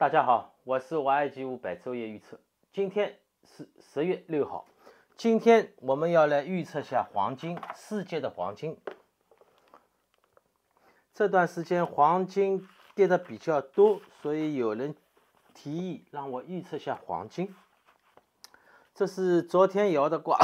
大家好，我是 YG 五百周夜预测。今天是十月六号，今天我们要来预测下黄金，世界的黄金。这段时间黄金跌的比较多，所以有人提议让我预测下黄金。这是昨天摇的卦。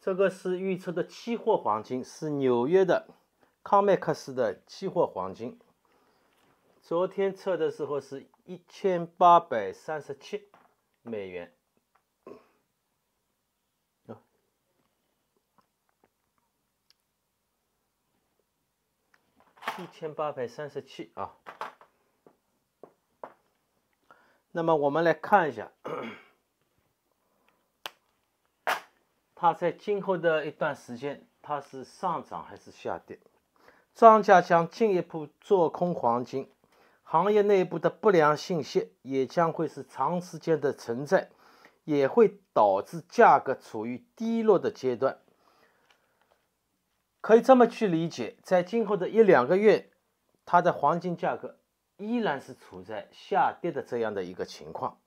这个是预测的期货黄金，是纽约的康麦克斯的期货黄金。昨天测的时候是一千八百三十七美元，一千八百三十七啊。那么我们来看一下。它在今后的一段时间，它是上涨还是下跌？庄家将进一步做空黄金，行业内部的不良信息也将会是长时间的存在，也会导致价格处于低落的阶段。可以这么去理解，在今后的一两个月，它的黄金价格依然是处在下跌的这样的一个情况。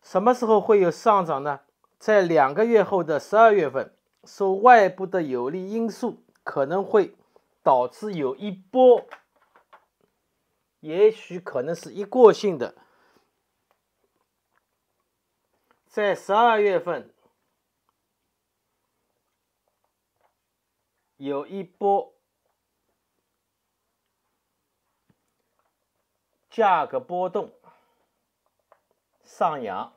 什么时候会有上涨呢？在两个月后的十二月份，受外部的有利因素，可能会导致有一波，也许可能是一过性的，在十二月份有一波价格波动上扬。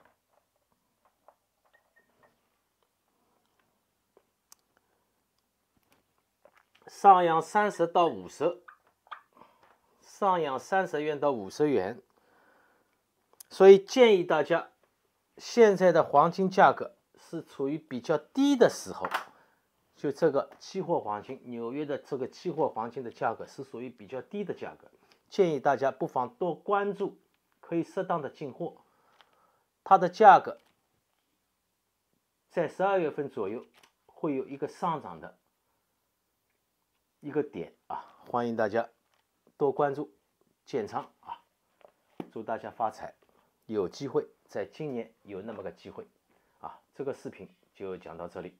上扬三十到五十，上扬三十元到五十元，所以建议大家，现在的黄金价格是处于比较低的时候，就这个期货黄金，纽约的这个期货黄金的价格是属于比较低的价格，建议大家不妨多关注，可以适当的进货，它的价格在十二月份左右会有一个上涨的。一个点啊，欢迎大家多关注建仓啊！祝大家发财，有机会在今年有那么个机会啊！这个视频就讲到这里。